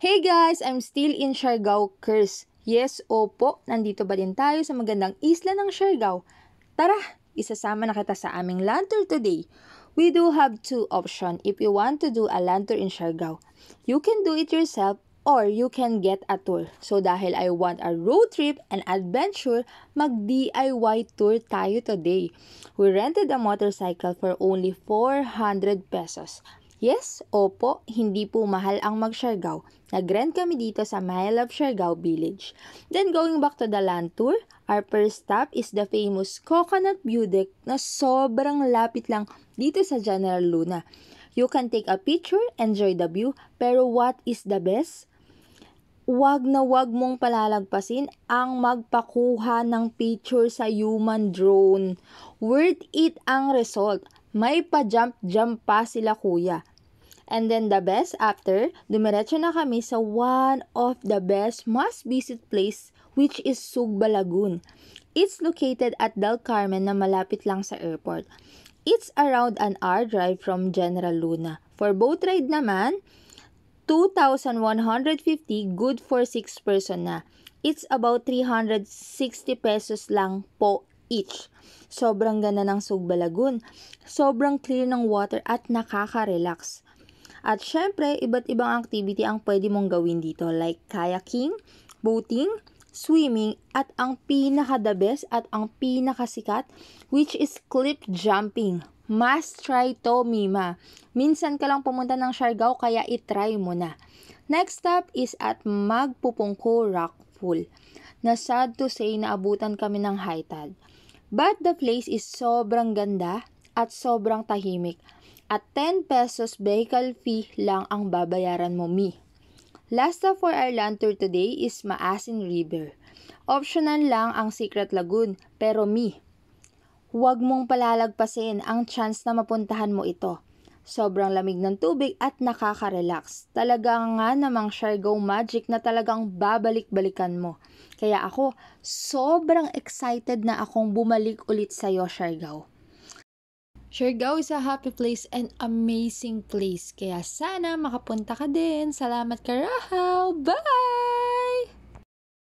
Hey guys, I'm still in Siargao Curse. Yes, opo, nandito ba din tayo sa magandang isla ng Siargao? Tara, isasama na kita sa aming lantern today. We do have two options if you want to do a lantern in Siargao. You can do it yourself or you can get a tour. So dahil I want a road trip and adventure, mag-DIY tour tayo today. We rented a motorcycle for only 400 pesos. Yes, opo, hindi po mahal ang mag-Siargao. Nag-rent kami dito sa My Love Siargao Village. Then going back to the land tour, our first stop is the famous Coconut Deck na sobrang lapit lang dito sa General Luna. You can take a picture, enjoy the view, pero what is the best? Wag na wag mong palalagpasin ang magpakuha ng picture sa human drone. Worth it ang result. May pa-jump-jump pa sila kuya. And then the best after, dumiretso na kami sa one of the best must-visit place which is Sugba Lagoon. It's located at Del Carmen na malapit lang sa airport. It's around an hour drive from General Luna. For boat ride naman, 2,150 good for 6 person na. It's about 360 pesos lang po each. Sobrang ganda ng Sugba Lagoon. Sobrang clear ng water at nakaka-relax. At syempre, iba't ibang activity ang pwede mong gawin dito like kayaking, boating, swimming, at ang pinaka-the best at ang pinakasikat which is cliff jumping. Must try to, Mima. Minsan ka lang pumunta ng Siargao kaya itry mo na. Next stop is at Magpupungko Rock Pool. Na sad to say na kami ng high tide. But the place is sobrang ganda at sobrang tahimik. At 10 pesos vehicle fee lang ang babayaran mo, Mi. Last stop for our land tour today is Maasin River. Optional lang ang Secret Lagoon, pero Mi, huwag mong palalagpasin ang chance na mapuntahan mo ito. Sobrang lamig ng tubig at nakaka-relax. Talaga nga namang Siargao magic na talagang babalik-balikan mo. Kaya ako, sobrang excited na akong bumalik ulit sa'yo, Siargao. Siargao is a happy place and amazing place. Kaya sana makapunta ka din. Salamat ka, Rahaw! Bye!